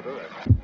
I'll do that.